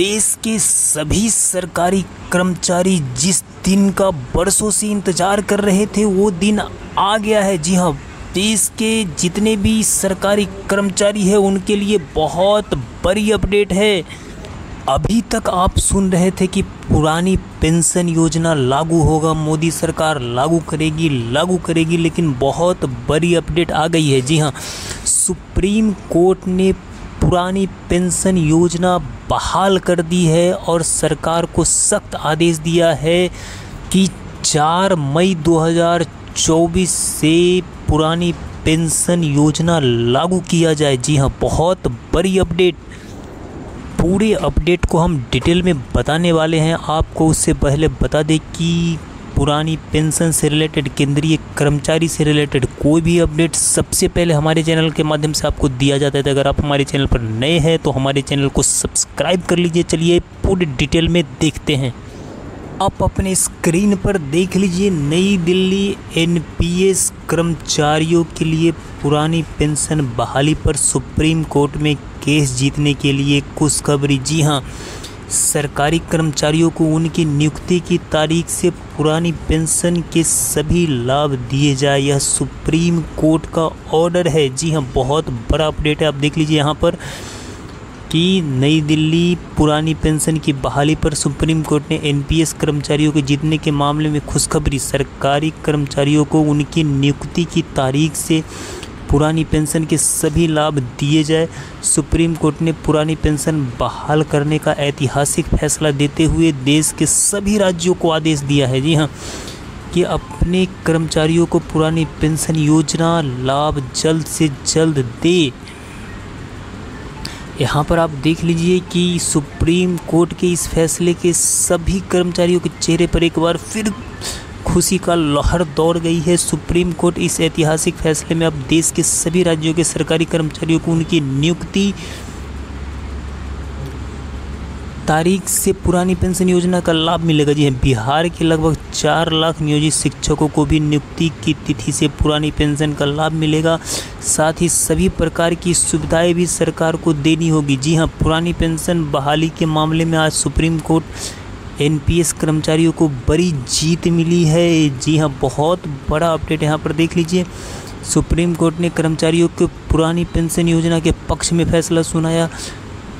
देश के सभी सरकारी कर्मचारी जिस दिन का बरसों से इंतज़ार कर रहे थे, वो दिन आ गया है। जी हाँ देश के जितने भी सरकारी कर्मचारी हैं, उनके लिए बहुत बड़ी अपडेट है। अभी तक आप सुन रहे थे कि पुरानी पेंशन योजना लागू होगा, मोदी सरकार लागू करेगी लागू करेगी, लेकिन बहुत बड़ी अपडेट आ गई है। जी हाँ सुप्रीम कोर्ट ने पुरानी पेंशन योजना बहाल कर दी है और सरकार को सख्त आदेश दिया है कि 4 मई 2024 से पुरानी पेंशन योजना लागू किया जाए। जी हाँ बहुत बड़ी अपडेट। पूरे अपडेट को हम डिटेल में बताने वाले हैं। आपको उससे पहले बता दें कि पुरानी पेंशन से रिलेटेड, केंद्रीय कर्मचारी से रिलेटेड कोई भी अपडेट सबसे पहले हमारे चैनल के माध्यम से आपको दिया जाता है। तो अगर आप हमारे चैनल पर नए हैं तो हमारे चैनल को सब्सक्राइब कर लीजिए। चलिए पूरे डिटेल में देखते हैं। आप अपने स्क्रीन पर देख लीजिए, नई दिल्ली एनपीएस कर्मचारियों के लिए पुरानी पेंशन बहाली पर सुप्रीम कोर्ट में केस जीतने के लिए खुशखबरी। जी हाँ सरकारी कर्मचारियों को उनकी नियुक्ति की तारीख से पुरानी पेंशन के सभी लाभ दिए जाए। यह सुप्रीम कोर्ट का ऑर्डर है। जी हाँ बहुत बड़ा अपडेट है। आप देख लीजिए यहाँ पर कि नई दिल्ली पुरानी पेंशन की बहाली पर सुप्रीम कोर्ट ने एनपीएस कर्मचारियों के जीतने के मामले में खुशखबरी। सरकारी कर्मचारियों को उनकी नियुक्ति की तारीख से पुरानी पेंशन के सभी लाभ दिए जाए। सुप्रीम कोर्ट ने पुरानी पेंशन बहाल करने का ऐतिहासिक फैसला देते हुए देश के सभी राज्यों को आदेश दिया है। जी हाँ कि अपने कर्मचारियों को पुरानी पेंशन योजना लाभ जल्द से जल्द दे। यहाँ पर आप देख लीजिए कि सुप्रीम कोर्ट के इस फैसले के सभी कर्मचारियों के चेहरे पर एक बार फिर खुशी का लहर दौड़ गई है। सुप्रीम कोर्ट इस ऐतिहासिक फैसले में अब देश के सभी राज्यों के सरकारी कर्मचारियों को उनकी नियुक्ति तारीख से पुरानी पेंशन योजना का लाभ मिलेगा। जी हाँ बिहार के लगभग चार लाख नियोजित शिक्षकों को भी नियुक्ति की तिथि से पुरानी पेंशन का लाभ मिलेगा। साथ ही सभी प्रकार की सुविधाएँ भी सरकार को देनी होगी। जी हाँ पुरानी पेंशन बहाली के मामले में आज सुप्रीम कोर्ट एनपीएस कर्मचारियों को बड़ी जीत मिली है। जी हाँ बहुत बड़ा अपडेट यहाँ पर देख लीजिए। सुप्रीम कोर्ट ने कर्मचारियों के पुरानी पेंशन योजना के पक्ष में फैसला सुनाया।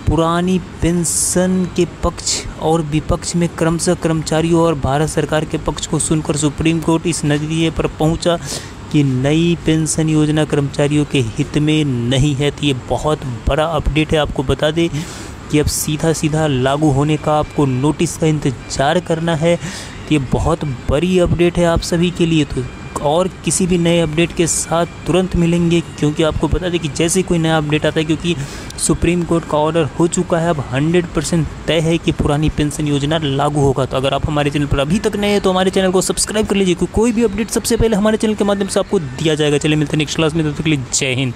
पुरानी पेंशन के पक्ष और विपक्ष में क्रमशः कर्मचारियों और भारत सरकार के पक्ष को सुनकर सुप्रीम कोर्ट इस नतीजे पर पहुँचा कि नई पेंशन योजना कर्मचारियों के हित में नहीं है। तो ये बहुत बड़ा अपडेट है, आपको बता दें। कि अब सीधा सीधा लागू होने का आपको नोटिस का इंतज़ार करना है तो ये बहुत बड़ी अपडेट है आप सभी के लिए। तो और किसी भी नए अपडेट के साथ तुरंत मिलेंगे, क्योंकि आपको बता दें कि जैसे कोई नया अपडेट आता है, क्योंकि सुप्रीम कोर्ट का ऑर्डर हो चुका है, अब 100 परसेंट तय है कि पुरानी पेंशन योजना लागू होगा। तो अगर आप हमारे चैनल पर अभी तक नए हैं तो हमारे चैनल को सब्सक्राइब कर लीजिए, क्योंकि कोई भी अपडेट सबसे पहले हमारे चैनल के माध्यम से आपको दिया जाएगा। चलिए मिलते हैं नेक्स्ट क्लास में के लिए जय हिंद।